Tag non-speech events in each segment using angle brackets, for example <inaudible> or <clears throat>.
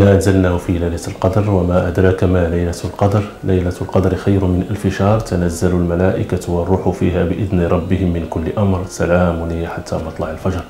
إنا أنزلناه في ليلة القدر وما أدراك ما ليلة القدر. ليلة القدر خير من ألف شهر. تنزل الملائكة والروح فيها بإذن ربهم من كل أمر. سلام هي حتى مطلع الفجر.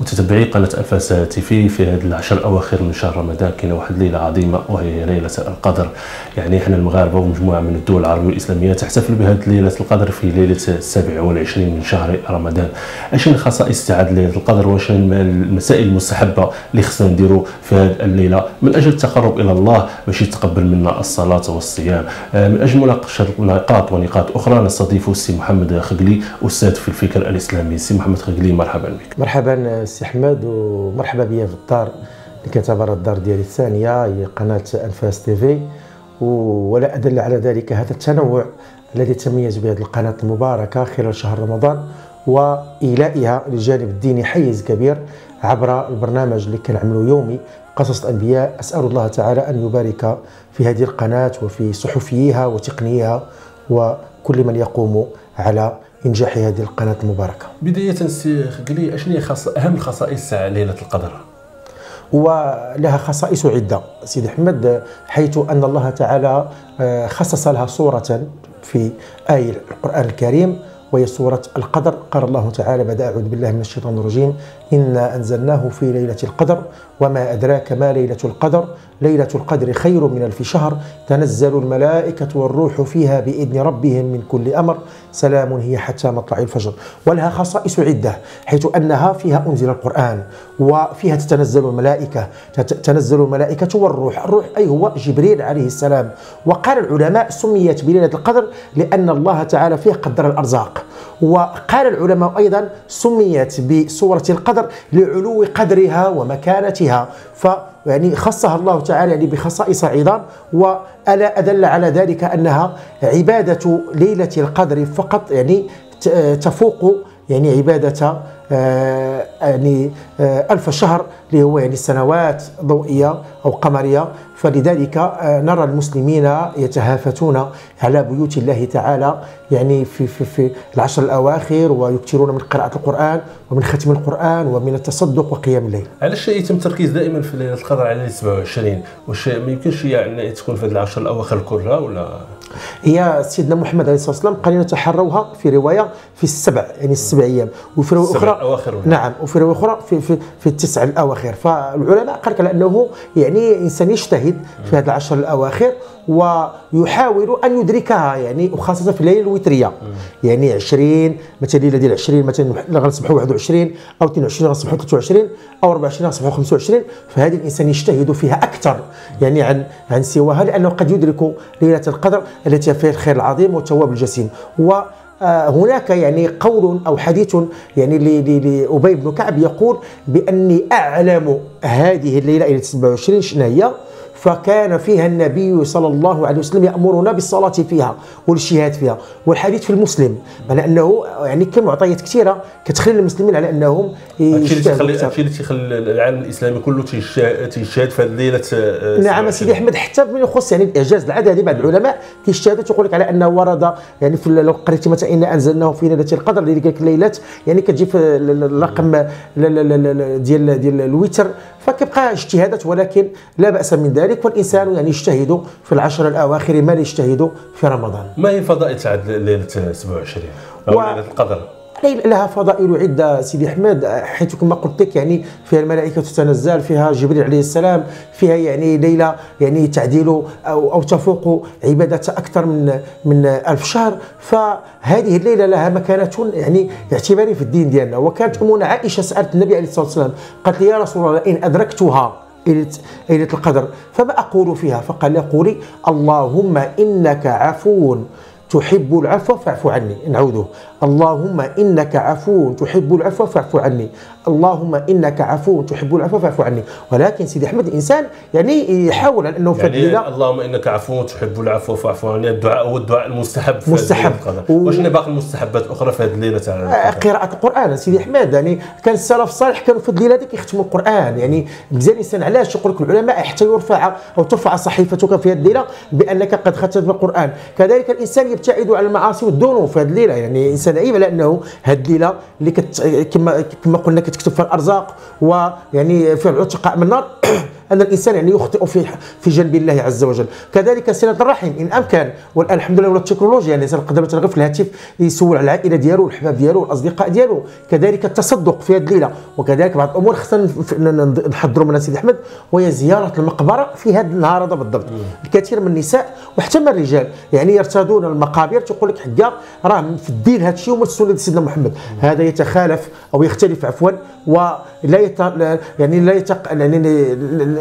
متتبعي قناة أنفاس تيفي في هذه العشر الأواخر من شهر رمضان. كاينة واحد الليلة عظيمة وهي ليلة القدر. يعني إحنا المغاربة ومجموعة من الدول العربية والإسلامية تحتفل بهذه ليلة القدر في ليلة السابع والعشرين من شهر رمضان. اش خصائص تعاد ليلة القدر واش المسائل المستحبة اللي خصنا نديرو في هذه الليلة؟ من أجل التقرب إلى الله باش يتقبل منا الصلاة والصيام. آه، من أجل مناقشة نقاط ونقاط أخرى نستضيف السي محمد خقلي أستاذ في الفكر الإسلامي. سي محمد خقلي مرحبا بك. مرحبا السي أحمد ومرحبا بيا في الدار اللي كتعتبر الدار ديالي الثانية هي قناة أنفاس تيفي ولا أدل على ذلك هذا التنوع الذي تميز به هذه القناة المباركة خلال شهر رمضان وإيلائها للجانب الديني حيز كبير عبر البرنامج اللي كنعملو يومي قصص الأنبياء أسأل الله تعالى أن يبارك في هذه القناة وفي صحفيها وتقنيها وكل من يقوم على إنجاح هذه القناة المباركة. بداية سي خقلي اشنو هي خص... أهم خصائص ليلة القدر؟ ولها خصائص عدة سيدي أحمد حيث أن الله تعالى آه، خصص لها صورة في اي القرآن الكريم وهي سورة القدر. قال الله تعالى بعد أعوذ بالله من الشيطان الرجيم. إنا أنزلناه في ليلة القدر وما أدراك ما ليلة القدر. ليلة القدر خير من ألف شهر. تنزل الملائكة والروح فيها بإذن ربهم من كل أمر. سلام هي حتى مطلع الفجر. ولها خصائص عدة حيث أنها فيها أنزل القرآن وفيها تتنزل الملائكة. تنزل الملائكة والروح. الروح أي هو جبريل عليه السلام. وقال العلماء سميت بليلة القدر لأن الله تعالى فيه قدر الأرزاق. وقال العلماء أيضا سميت بسورة القدر لعلو قدرها ومكانتها. ف يعني خصها الله تعالى يعني بخصائص عظام وألا أدل على ذلك أنها عبادة ليلة القدر فقط يعني تفوق يعني عبادة يعني آه، ألف شهر اللي هو يعني سنوات ضوئية أو قمرية. فلذلك آه، نرى المسلمين يتهافتون على بيوت الله تعالى يعني في, في, في العشر الأواخر ويكثرون من قراءة القرآن ومن ختم القرآن ومن التصدق وقيام الليل. علاش يتم التركيز دائما في ليلة القدر على 27 واش ما يمكنش يعني تكون في العشر الأواخر كلها ولا؟ هي سيدنا محمد عليه الصلاة والسلام قال نتحروها في رواية في السبع يعني السبع أيام. وفي روايه أخرى الأواخر. نعم وفي رواية أخرى في, في, في التسع الأواخر. فالعلماء قال على انه يعني إنسان يجتهد في هذه العشر الأواخر ويحاول أن يدركها يعني وخاصة في الليلة الوترية. يعني 20 مثلا الليلة ديال 20 مثلا غنصبحوا 21 أو 22 غنصبحوا 23 أو 24 غنصبحوا 25 فهذه الإنسان يجتهد فيها أكثر يعني عن عن سواها لأنه قد يدرك ليلة القدر التي فيها الخير العظيم والثواب الجسيم. و هناك يعني قول أو حديث يعني لابي بن كعب يقول بأني أعلم هذه الليلة إلى 27 شنو هي فكان فيها النبي صلى الله عليه وسلم يأمرنا بالصلاة فيها والإجتهاد فيها. والحديث في المسلم على أنه يعني كم معطيات كثيرة كتخلي المسلمين على أنهم يجتهدوا اللي تيخلي العالم الإسلامي كله تيجتهد في هذه الليلة آه، نعم سيدي أحمد حتى من يخص يعني الإعجاز العددي بعض العلماء كيجتهدوا تيقول لك على أنه ورد يعني في لو قريتي مثلا إنا أنزلناه في ليلة القدر اللي قال لك الليلات يعني كتجي في الرقم ديال ديال الوتر فكيبقى اجتهادات ولكن لا بأس من ذلك. والإنسان يعني يجتهد في العشر الأواخر ما لا يجتهد في رمضان. ما هي فضائل تاع ليلة 27 أو و... ليلة القدر؟ لها فضائل عدة سيدي أحمد حيث كما قلت لك يعني فيها الملائكة تتنزل فيها جبريل عليه السلام فيها يعني ليلة يعني تعديل أو أو تفوق عبادة أكثر من من ألف شهر. فهذه الليلة لها مكانة يعني اعتباريه في الدين ديالنا. وكانت أمنا عائشة سألت النبي عليه الصلاة والسلام قالت لي يا رسول الله ان أدركتها ليله القدر. فما أقول فيها؟ فقال لي قولي اللهم إنك عفو تحب العفو فاعف عني. نعوذه اللهم إنك عفو تحب العفو فاعف عني. اللهم إنك عفو تحب العفو فاعف عني. ولكن سيدي أحمد الإنسان يعني يحاول انه في يعني اللهم إنك عفو تحب العفو فاعف عني. الدعاء هو الدعاء المستحب في مستحب. و... واش باقي المستحبات الاخرى في هذه الليلة تاع آه، قراءة القرآن. سيدي أحمد يعني كان السلف الصالح كانوا في الليلة هذيك يختموا القرآن. يعني مزيان الانسان علاش يقول لك العلماء حتى يرفع أو ترفع صحيفتك في هذه الليلة بأنك قد ختمت القران كذلك الإنسان يبتعد عن المعاصي والذنوب في هذه الليلة. يعني الانسان نعيم على أنه هذه الليلة اللي كما كما قلنا كتكتب فيها الأرزاق ويعني فيها العتقاء من النار. <clears throat> أن الإنسان يعني يخطئ في في جنب الله عز وجل. كذلك صلة الرحم إن أمكن والان الحمد لله ولا التكنولوجيا يعني الإنسان يقدر مثلا في الهاتف يسول على العائلة ديالو والحباب ديالو والاصدقاء ديالو. كذلك التصدق في هذه الليلة. وكذلك بعض الأمور خصنا نحضروا منها سيدي أحمد وهي زيارة المقبرة في هذا النهار هذا بالضبط. الكثير من النساء وحتى من الرجال يعني يرتادون المقابر. تقول لك حكا راه في الدين هذا الشيء هما السنة سيدنا محمد. هذا يتخالف أو يختلف عفوا ولا يت... يعني لا يتق... يعني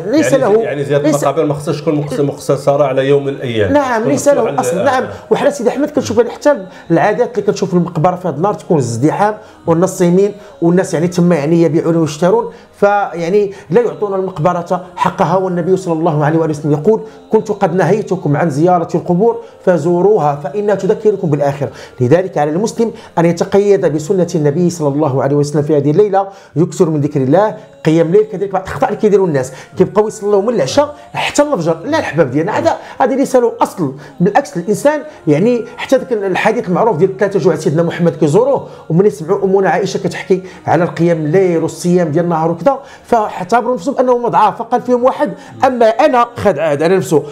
ليس يعني له يعني زياده المقابر ما خصهاش تكون مختصره على يوم من الأيام. نعم ليس له اصل نعم. وحنا سيدي أحمد كنشوف حتى العادات اللي كنشوف المقبرة في هذا النهار تكون ازدحام والناس صايمين والناس يعني تما يعني يبيعون ويشترون. فيعني لا يعطون المقبرة حقها والنبي صلى الله عليه وسلم يقول كنت قد نهيتكم عن زيارة القبور فزوروها فإنها تذكركم بالآخرة. لذلك على المسلم أن يتقيد بسنة النبي صلى الله عليه وسلم في هذه الليلة يكثر من ذكر الله قيام الليل كذلك بعض الاخطاء اللي كيديروا الناس. كيبقاو يصلوا من العشاء حتى الفجر. لا الحباب ديالنا هذا هذه ليس له أصل. بالعكس الإنسان يعني حتى ذاك الحديث المعروف ديال ثلاثة جوع سيدنا محمد كيزوروه ومن يسمعوا أمنا عائشة كتحكي على القيام الليل والصيام ديال النهار وكذا فاعتبروا نفسهم أنهم ضعاف فقال فيهم واحد أما أنا خد عاد على نفسه.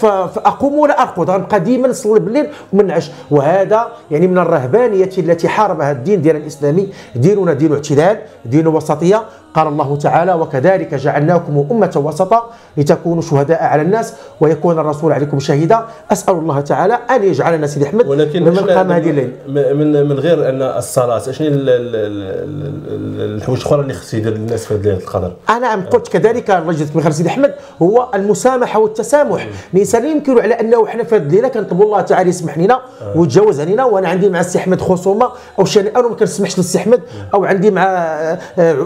فاقوم ولا أرقد غنبقى ديما نصلي بالليل وما نعش وهذا يعني من الرهبانية التي حاربها الدين ديال الإسلامي. ديننا دين اعتدال دين وسطية. قال الله تعالى وكذلك جعلناكم أمة وسطا لتكونوا شهداء على الناس ويكون الرسول عليكم شهيدا. أسأل الله تعالى أن يجعلنا سيدي أحمد ولكن من قام هذه الليل من من غير أن الصلاة شنو الحوايج الأخرى اللي خص يدير الناس في ليلة القدر؟ أنا قلت كذلك الله يجزيك بخير سيدي أحمد هو المسامحة والتسامح. الإنسان يمكن على أنه إحنا في هذه الليلة كنطلبوا الله تعالى يسمح لنا آه. ويتجاوز علينا وأنا عندي مع السي أحمد خصومة أو شيء أنا ما كنسمحش للسي أحمد أو عندي مع آه،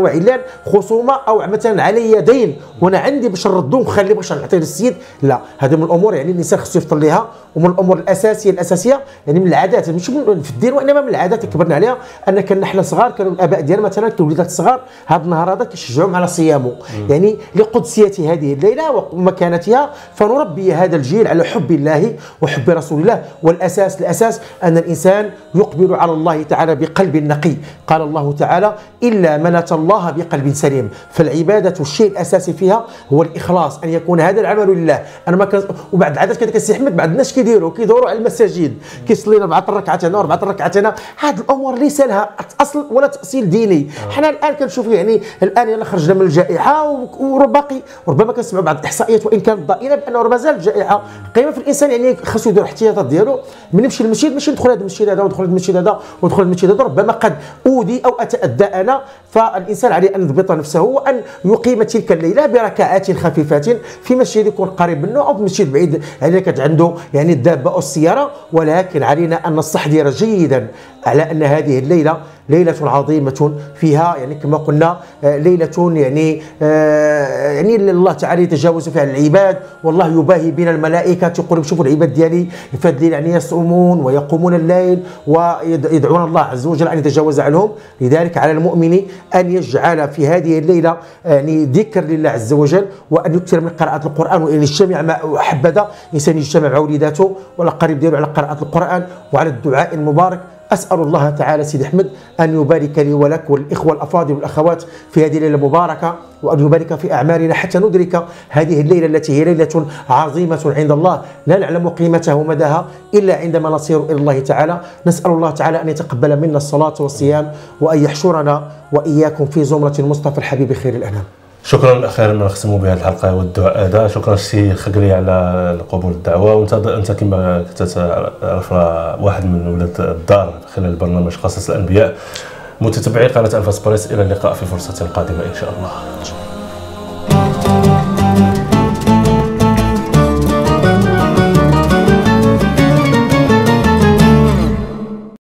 وعلان خصومة أو مثلا علي دين وأنا عندي باش نردو ونخلي باش نعطيه للسيد. لا هذه من الأمور يعني الإنسان خصو يفطر لها ومن الأمور الأساسية الأساسية يعني من العادات. مش في الدين وإنما من العادات اللي كبرنا عليها ان كنا حنا صغار كانوا الآباء ديالنا مثلا الوليدات الصغار هذا النهار هذا كيشجعوهم على صيامه. يعني لقدسية هذه الليلة ومكانتها فنربي هذا الجيل على حب الله وحب رسول الله. والأساس الأساس أن الإنسان يقبل على الله تعالى بقلب نقي. قال الله تعالى إلا من أتى الله بقلب سليم. فالعبادة الشيء الأساسي فيها هو الإخلاص أن يكون هذا العمل لله. أنا ما كان وبعد العادات كذلك السي أحمد بعد الناس كيديروا كيدوروا على المساجد كيصلينا اربعه الركعات هنا اربعه الركعات هنا. هذه الأمور ليس لها أصل ولا تأصيل ديني. آه. حنا الآن كنشوف يعني الآن يلا خرجنا من الجائحة وباقي ربما كنسمعوا بعض الإحصائيات وإن كانت ضئيلة بأنه ما زال الجائحة. قيمة في الإنسان يعني خاصو يدير الاحتياطات ديالو. من يمشي للمسجد ماشي ندخل هذا المسجد هذا وندخل المسجد هذا وندخل المسجد هذا ربما قد أودي أو اتاذى أنا. فالإنسان عليه أن يضبط نفسه وأن يقيم تلك الليلة بركعات خفيفات في مسجد يكون قريب منه أو في مسجد بعيد. عليك يعني عنده يعني الدابة أو السياره ولكن علينا أن نستحضر جيدا على أن هذه الليلة ليلة عظيمة فيها يعني كما قلنا آه، ليلة يعني آه، يعني الله تعالى يتجاوز فيها العباد والله يباهي بنا الملائكة يقول شوفوا العباد ديالي في هذه الليلة يعني يصومون ويقومون الليل ويدعون الله عز وجل أن يتجاوز عنهم. لذلك على المؤمن أن يجعل في هذه الليلة يعني ذكر لله عز وجل وأن يكثر من قراءة القرآن وإن يجتمع مع حبذا إنسان يجتمع مع وليداته ولا قريب ديالو على قراءة القرآن وعلى الدعاء المبارك. أسأل الله تعالى سيدي أحمد أن يبارك لي ولك والإخوة الأفاضل والأخوات في هذه الليلة المباركة وأن يبارك في أعمالنا حتى ندرك هذه الليلة التي هي ليلة عظيمة عند الله لا نعلم قيمتها ومداها إلا عندما نصير إلى الله تعالى. نسأل الله تعالى أن يتقبل منا الصلاة والصيام وأن يحشرنا وإياكم في زمرة المصطفى الحبيب خير الأنام. شكرا أخيرا ما نختموا بهذه الحلقة والدعاء هذا. شكرا سي خقري على قبول الدعوة. وأنت أنت كما تعرف واحد من ولاد الدار خلال برنامج قصص الأنبياء. متتبعي قناة انفاس بريس. إلى اللقاء في فرصة قادمة إن شاء الله.